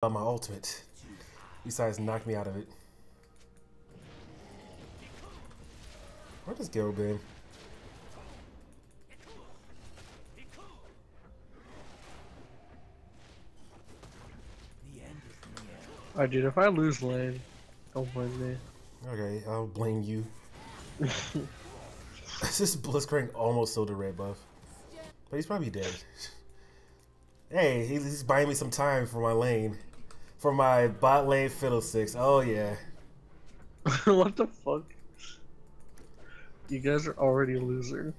on my ultimate. Besides, knock me out of it. Where does Gil been? Alright, dude, if I lose lane, don't blame me. Okay, I'll blame you. this is Blitzcrank almost sold the red buff. But he's probably dead. Hey, he's buying me some time for my lane. For my bot lane fiddlesticks. Oh, yeah. what the fuck? You guys are already a loser.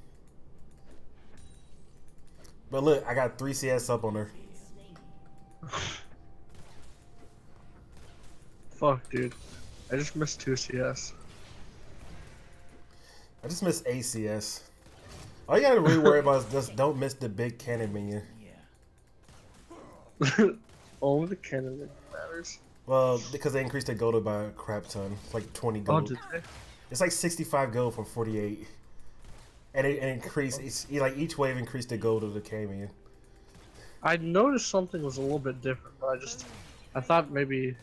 But look, I got 3 CS up on her. Fuck, dude. I just missed 2 CS. I just missed ACS. All you gotta really worry about is just don't miss the big cannon minion. Yeah. Only the cannon matters. Well, because they increased the gold by a crap ton. It's like 20 gold. Oh. It's like 65 gold from 48. And it, it increased, it's, like each wave increased the gold of the K minion. I noticed something was a little bit different, but I just, I thought maybe,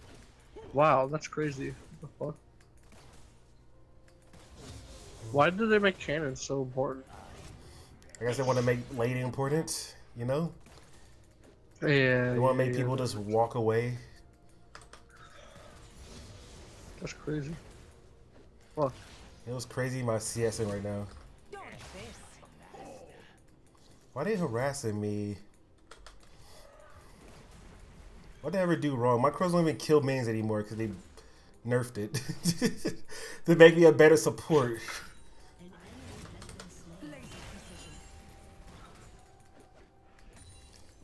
wow, that's crazy. What the fuck? Why did they make cannons so important? I guess they want to make lady important, you know? Yeah. They want to make yeah, people just walk away. That's crazy. It was crazy my CSing right now. Why they harassing me? What did I ever do wrong? My crows don't even kill mains anymore because they nerfed it. to make me a better support.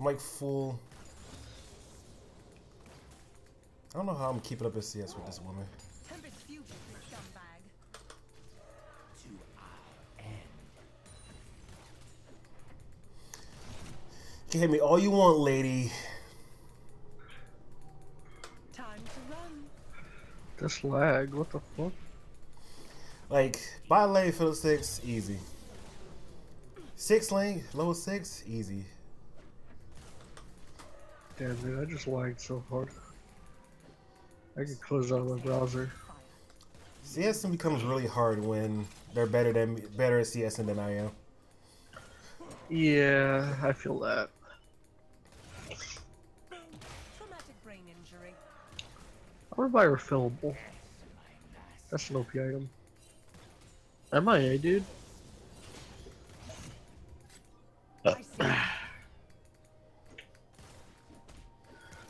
I'm like full. I don't know how I'm keeping up a CS with this woman. Hit me all you want, lady. Time to run. This lag, what the fuck? Like, by lane for the six, easy. Six lane, level six, easy. Damn, dude, I just lagged so hard. I can close out my browser. CS becomes really hard when they're better than better at CS than I am. Yeah, I feel that. To refillable. That's an OP item. MIA, dude. I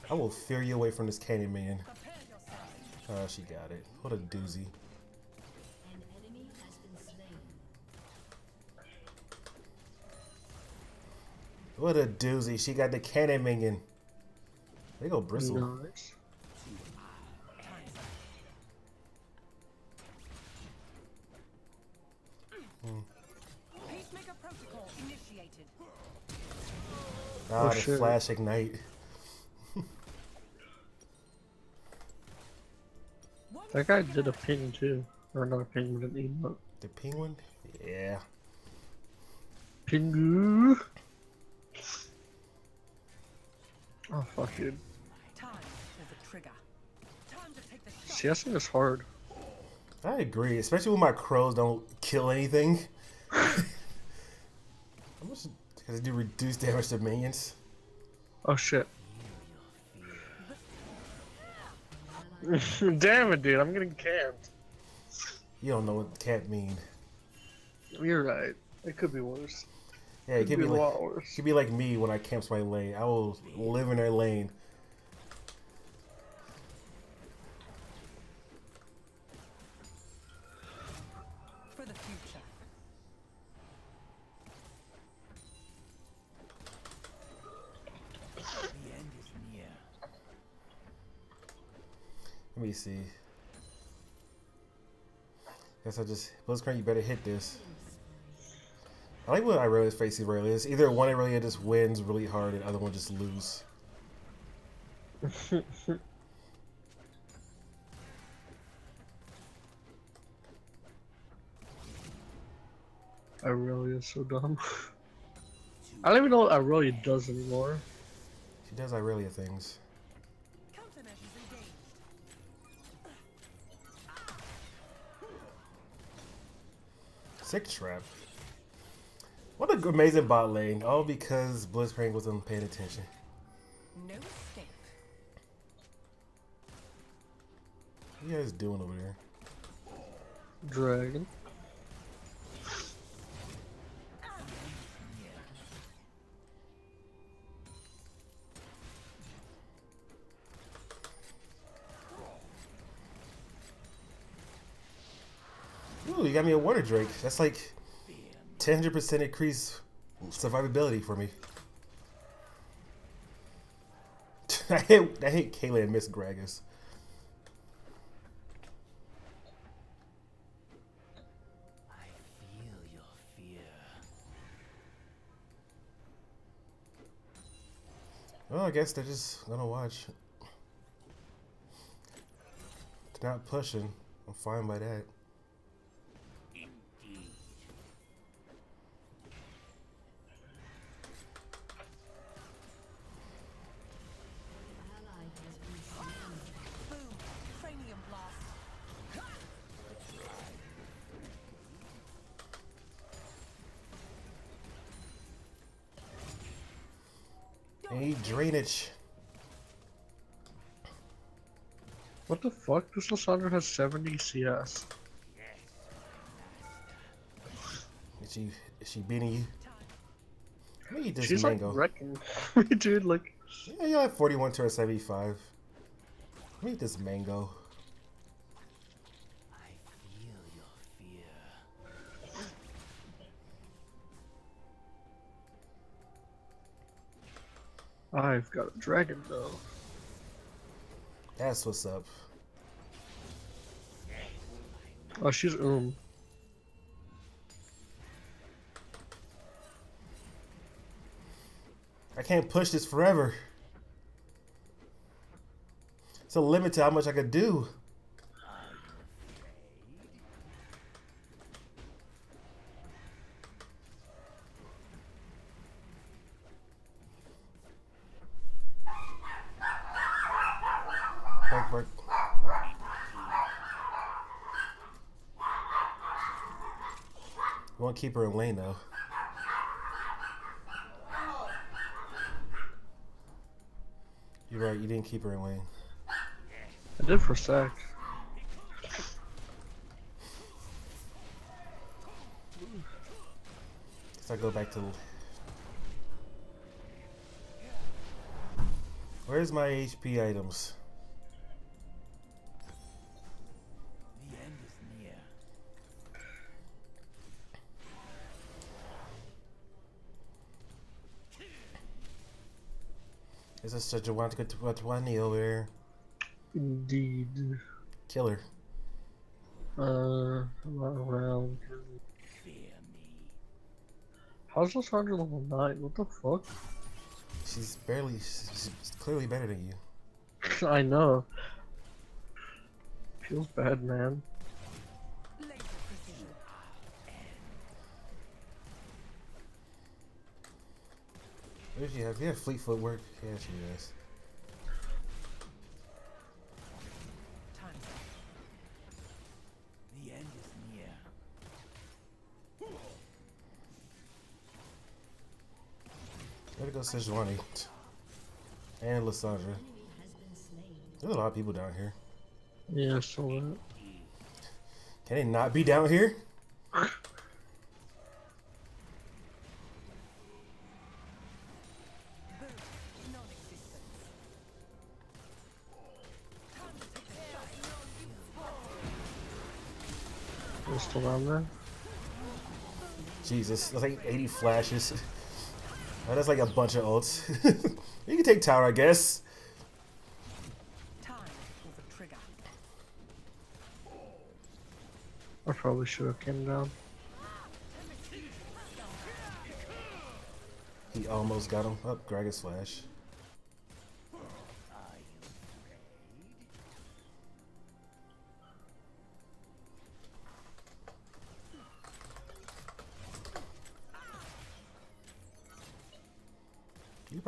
will fear you away from this cannon man. Oh, she got it. What a doozy. What a doozy. She got the cannon minion. They go bristle. Nice. Oh, the shit. flash ignite. That guy did a ping too. Or not a ping, but an emote. The penguin? Yeah. Pingu! Oh fuck dude. time for the trigger. Time to take the shot. CSing is hard. I agree, especially when my crows don't kill anything. How much does it do reduce damage to minions? Oh shit. Damn it dude, I'm getting camped. You don't know what camp mean. You're right. It could be worse. Yeah, it Could could be be a like lot worse. it could be like me when I camps my lane. I will live in their lane. See. Guess I just Blitzcrank, you better hit this. I like what when Irelia faces Irelia. Either one Irelia just wins really hard and the other one just lose. Irelia is so dumb. I don't even know what Irelia does anymore. She does Irelia things. Sick trap. What a amazing bot lane. All because Blitzcrank wasn't paying attention. No escape. What you guys doing over there? Dragon. Ooh, you got me a water drake. That's like 1000% increase survivability for me. I hate, I hate Kayla and Miss Gragas. I feel your fear. Well, I guess they're just gonna watch. They're not pushing. I'm fine by that. What the fuck? This Lissandra has 70 CS. Is she is she beating you? Let me eat this She's mango. like wrecking me, dude. Like, yeah, you're like 41 to a 75. Let me eat this mango. I've got a dragon though. That's what's up. Oh, she's um. I can't push this forever. It's a limit to how much I could do. We want to keep her in lane though. You're right, you didn't keep her in lane. I did for a sec. So I go back to. Where's my HP items? Is this such a want to get to Watwani over? Indeed. Killer. Uh, around. Fear me. How's Lissandra level 9? What the fuck? She's barely. She's clearly better than you. I know. Feels bad, man. What does she have? Yeah, fleet footwork. Yeah, she does. Time's up. The end is near. Way to go, Sejuani. And Lissandra. There's a lot of people down here. Yeah, sure. Can they not be down here? still down there. Jesus, that's like 80 flashes. Oh, that's like a bunch of ults. you can take tower, I guess. Time to pull the trigger. I probably should have came down. He almost got him. Up, oh, Gragas flash.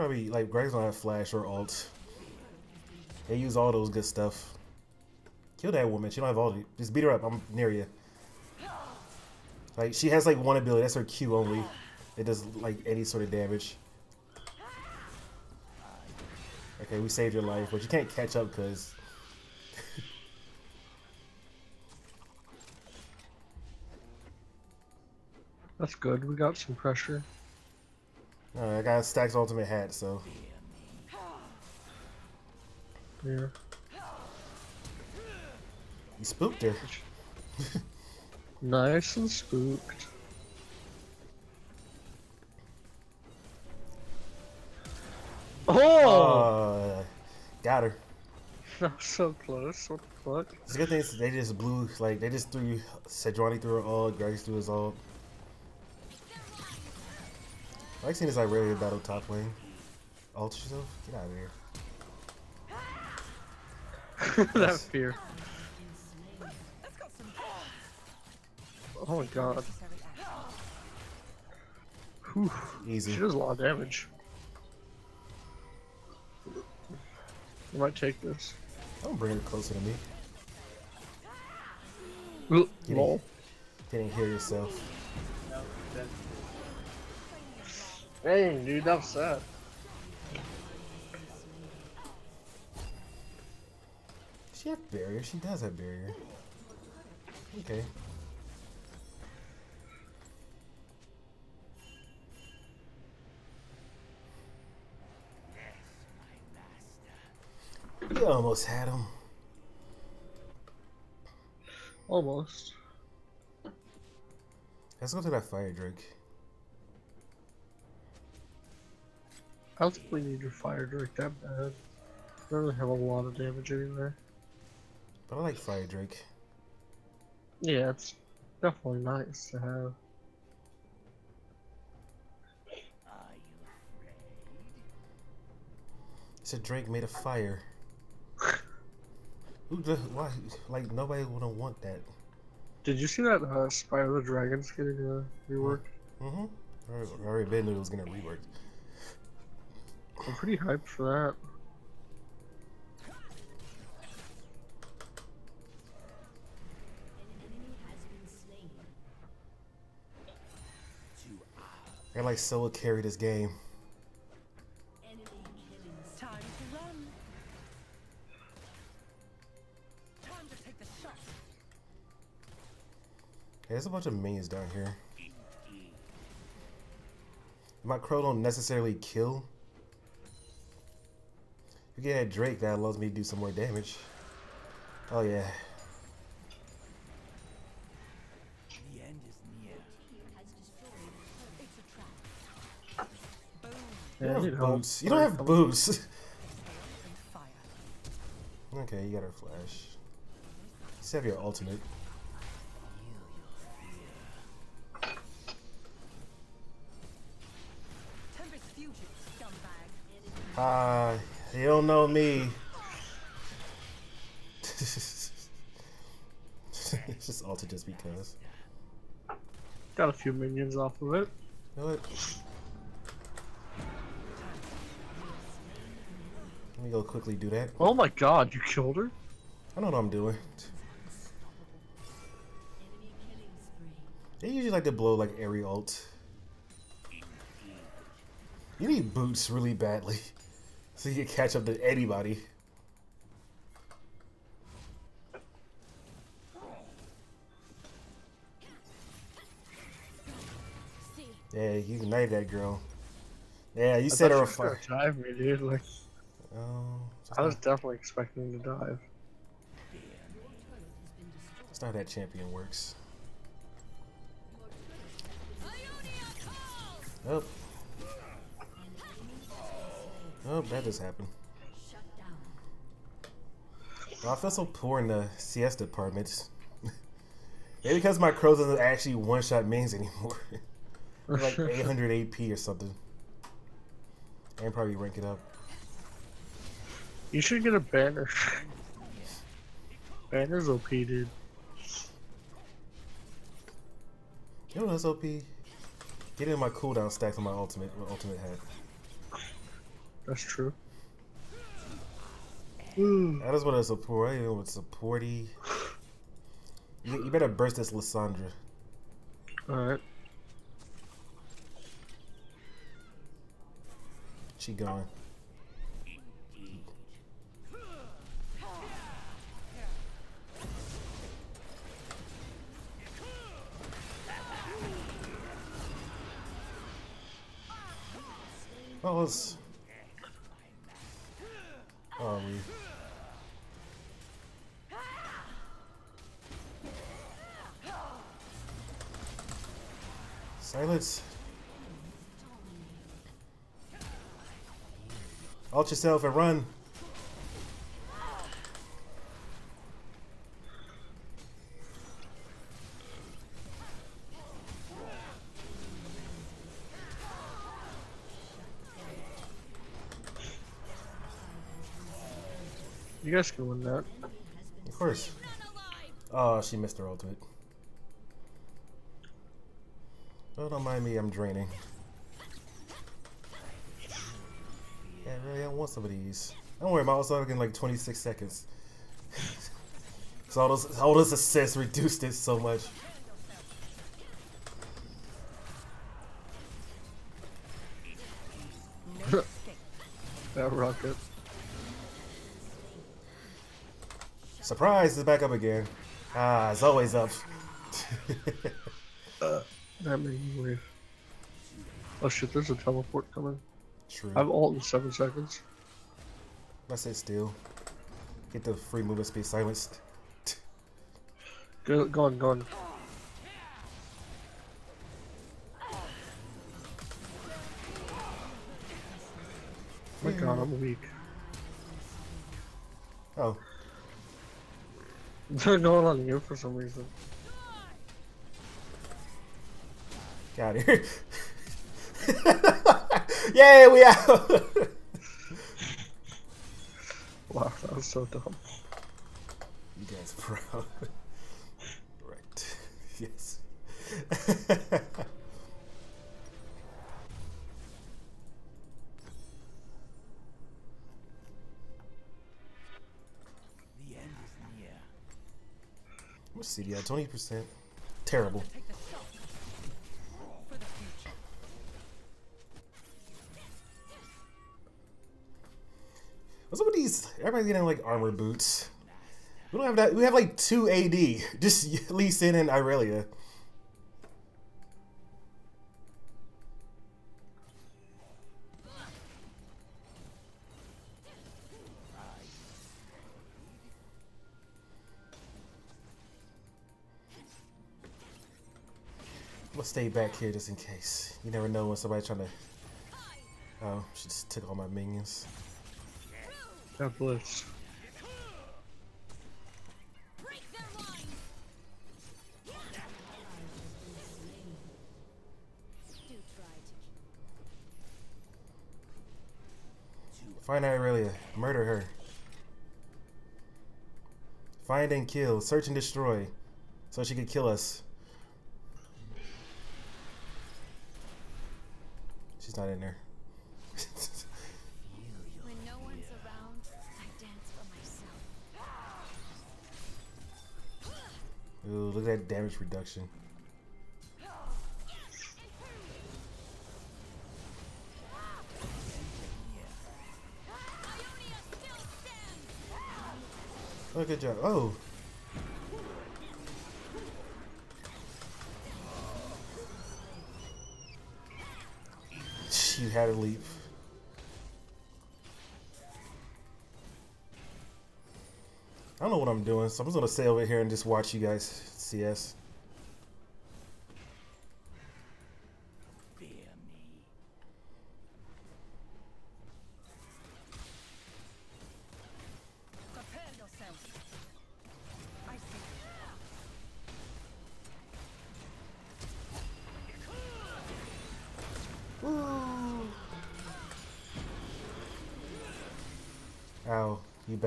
Probably like Greg's don't have flash or alt. They use all those good stuff. Kill that woman. She don't have all. Just beat her up. I'm near you. Like she has like one ability. That's her Q only. It does like any sort of damage. Okay, we saved your life, but you can't catch up because That's good. We got some pressure. Uh, I got Stack's ultimate hat, so Yeah. you spooked her. Nice and spooked. Oh! Uh, got her. That was so close. What the fuck? It's a good thing they just blew like they just threw Sejuani through her ult, Gragas threw his ult. I like seeing this like battle top lane. Ult yourself? Get out of here. that fear. Oh my god. Whew. Easy. She does a lot of damage. I might take this. Don't bring her closer to me. Lol. Getting hear yourself. Dang, dude, that was sad. She have barrier. She does have barrier. Okay. You almost had him. Almost. Let's go to that fire drake. I don't think we need your fire drake that bad. We don't really have a lot of damage anyway. But I like fire drake. Yeah, it's definitely nice to have. Are you? It's a drake made of fire. Who the why? Like nobody would have want that. Did you see that uh, Spire of the Dragons getting uh, reworked? Mm-hmm. I already been knew it was gonna rework. I'm pretty hyped for that. I like solo carry this game. Time to run. Time to take the shot. Hey, there's a bunch of minions down here. My crow don't necessarily kill. Get that Drake, that allows me to do some more damage. Oh yeah. The end is near. It's a trap. Boom. You don't have boots. You don't have boots. Okay, you got her flash. Just have your ultimate. Scumbag. Ah, you don't know me. it's just ulti just because. Got a few minions off of it. Let me go quickly do that. Oh my god, you killed her? I know what I'm doing. They usually like to blow like every ult. You need boots really badly. So you can catch up to anybody. Yeah, you ignited that girl. Yeah, you I set her on fire. Dive me, dude. Like, Oh, I was not, definitely expecting to dive. it's not how that champion works. Oh. Oh, that just happened. Well, I feel so poor in the CS department. Maybe because my crow doesn't actually one-shot minions anymore. They're like 800 AP or something. And probably rank it up. You should get a banner. Banner's OP, dude. You know what's OP? Getting my cooldown stack for my ultimate my ultimate hat. That's true. Hmm. I just want to support. I don't know what supporty. You, you better burst this Lissandra. Alright. She gone. Well, let's. Oh, we. Silence. Alt yourself and run. Guys can win that. Of course. Oh, she missed her ultimate. Oh, don't mind me, I'm draining. Yeah, really, I want some of these. Don't worry, my ultimate in like 26 seconds. so all those, all those assists reduced it so much. That rocket. Surprise, it's back up again. Ah, it's always up. That made me leave. Oh shit, there's a teleport coming. True. I have ult in seven seconds. I sit still. Get the free movement speed silenced. Go, go on, go my god, I'm weak. Oh, They're going on you for some reason. of here. Yay, we out! Wow, that was so dumb. you guys proud. right. Yes. CDI? 20%. Terrible. What's up with these? Everybody's getting like armor boots. We don't have that. We have like two AD. Just Lee Sin and Irelia. I'm gonna stay back here just in case. You never know when somebody's trying to. Oh, she just took all my minions. God bless. Find Irelia. Murder her. Find and kill. Search and destroy. So she could kill us. She's not in there. When no one's around, I dance for myself. Ooh, look at that damage reduction. Oh, good job. Oh. Leap. I don't know what I'm doing, so I'm just gonna stay over here and just watch you guys CS.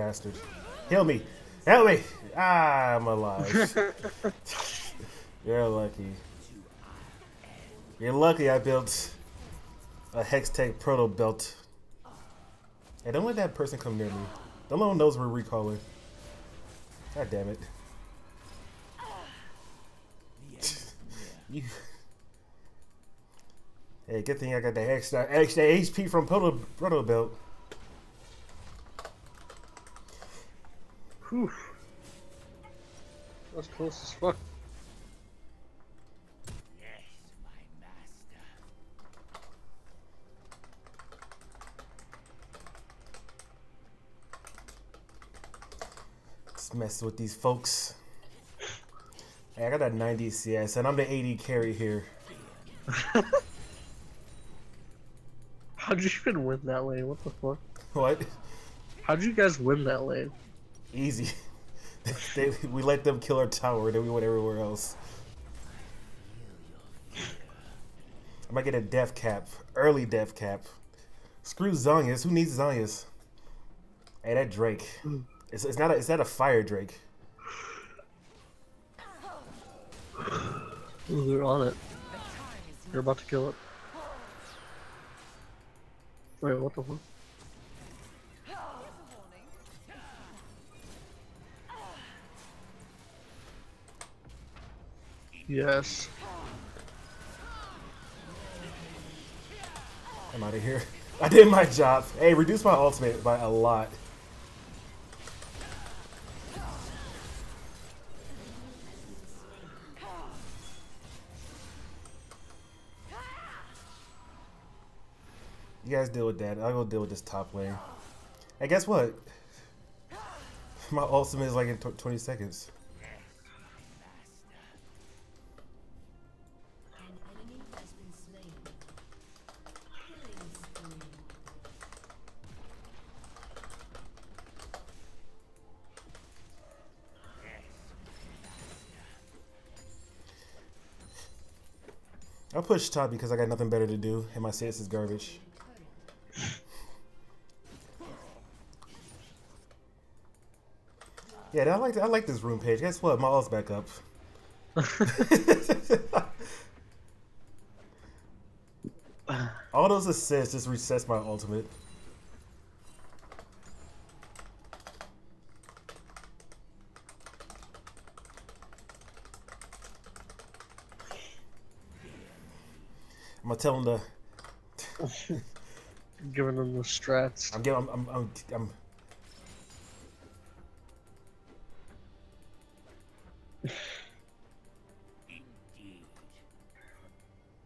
Bastard. Heal me! Help me! Ah, I'm alive. You're lucky. You're lucky I built a hex Hextech Proto Belt. Hey, don't let that person come near me. No one knows we're recalling. God damn it. The end is near. You Hey, good thing I got that extra extra HP from Proto, Proto Belt. Whew. That's close as fuck. Yes, my master. Let's mess with these folks. Hey, I got that 90 CS, and I'm the 80 carry here. How'd you even win that lane? What the fuck? What? How'd you guys win that lane? Easy. they, we let them kill our tower, then we went everywhere else. I might get a death cap, early death cap. Screw Zhonya's. Who needs Zhonya's? Hey, that Drake. It's, it's not a it's a fire Drake. Ooh, they're on it. You're about to kill it. Wait, what the fuck? Yes. I'm out of here. I did my job. Hey, reduce my ultimate by a lot. You guys deal with that. I'll go deal with this top lane. Hey, guess what? My ultimate is like in tw 20 seconds. I'll push top because I got nothing better to do, and my CS is garbage. Yeah, I like I like this rune page. Guess what? My ult's back up. All those assists just resets my ultimate. Tell him to. Giving them the strats. I'm giving. I'm. I'm. I'm, I'm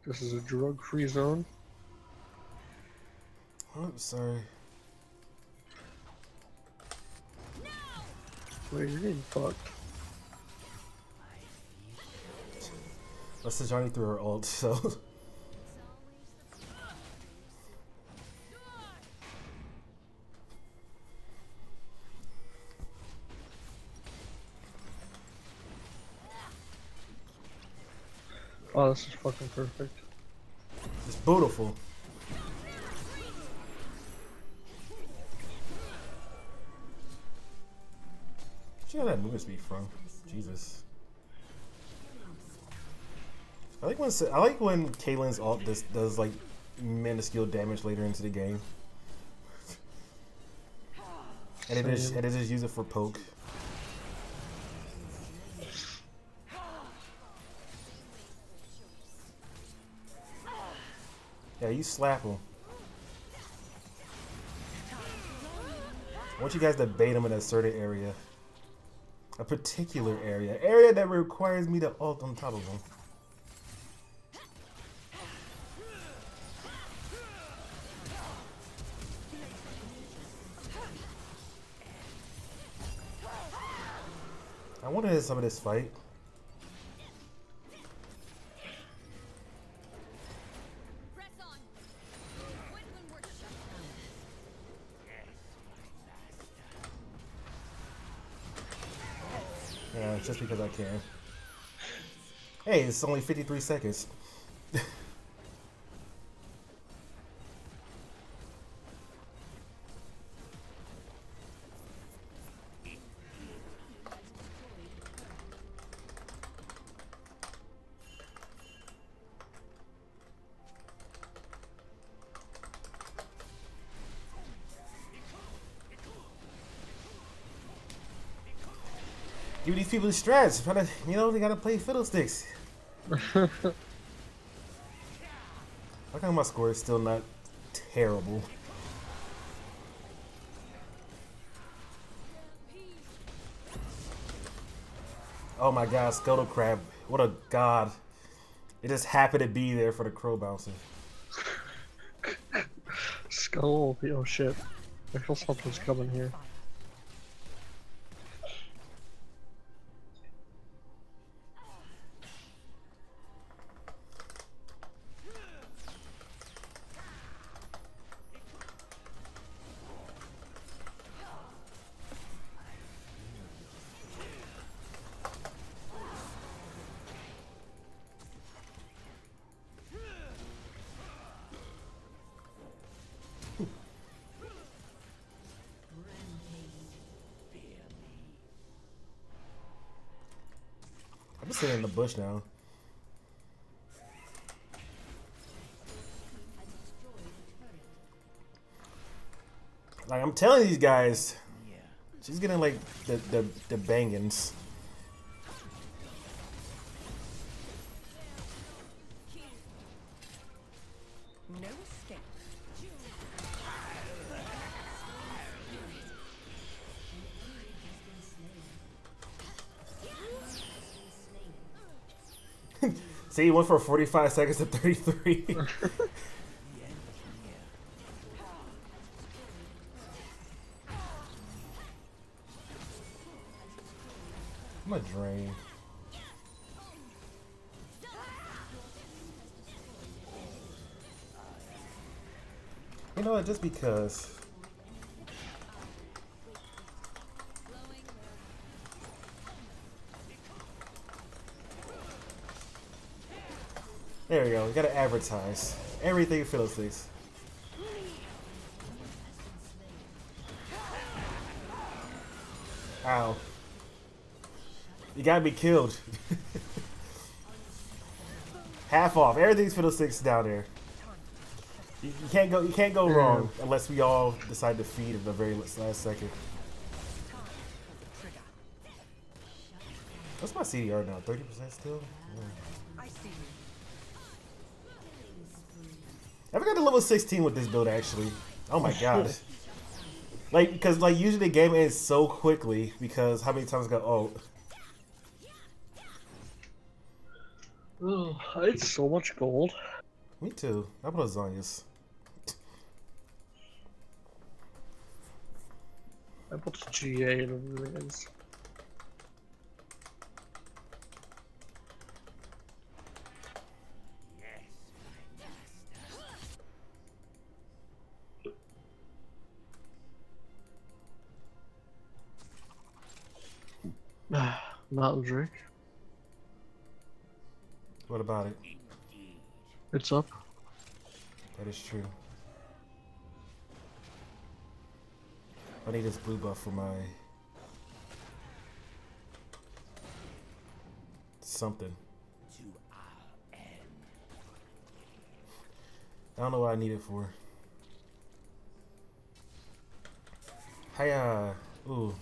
This is a drug-free zone. oh, sorry. Wait, you're getting fucked. Let's Johnny threw her ult, so. Oh, this is fucking perfect. It's beautiful. Got that movement speed from? Jesus. I like when I like when Caitlyn's ult does, does like minuscule damage later into the game, and it just and it just use it for poke. You slap him. I want you guys to bait him in a certain area. A particular area. Area that requires me to ult on top of him. I want to hit some of this fight. Yeah, just because I can. Hey, it's only 53 seconds. people the strats. Try to, you know, they gotta play fiddlesticks. How come my score is still not terrible? Oh my god, Scuttle Crab. What a god. It just happened to be there for the crow bouncer. Skull. Oh shit. I feel something's coming here. Bush now. Like I'm telling these guys, she's getting like the the, the bangings. No escape. See, he went for 45 seconds to 33. I'm a drain. You know what? Just because. There we go. We gotta advertise everything Fiddlesticks. Ow. You gotta be killed. Half off. Everything's Fiddlesticks down there. You, you can't go. You can't go wrong unless we all decide to feed at the very last second. Trigger. What's my CDR now? Thirty percent still. Yeah. I got to level 16 with this build actually. Oh my god. Like because like usually the game ends so quickly because how many times I got oh Ugh, I ate so much gold. me too. How about lasagnas? I put the GA and everything is. Not Drake. What about it? It's up. That is true. I need this blue buff for my something. To our end. I don't know what I need it for. Hiya. Uh, ooh.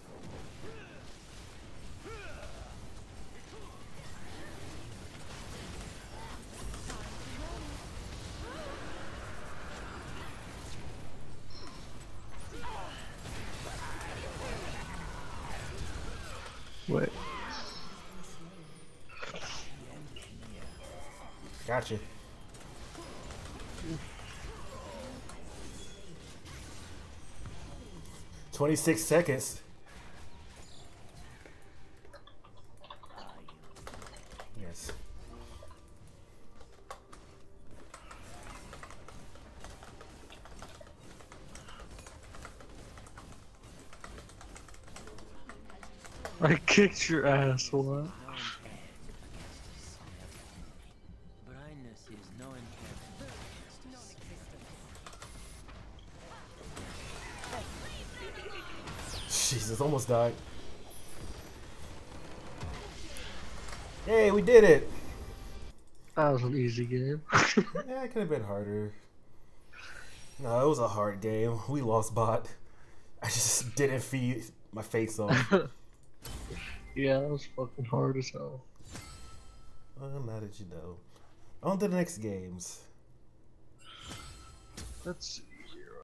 26 seconds. Yes. I kicked your ass, what? Almost died. Hey, we did it! That was an easy game. Yeah, it could have been harder. No, it was a hard game. We lost bot. I just didn't feed my face off. yeah, that was fucking hard as hell. well, now that you know. On to the next games. That's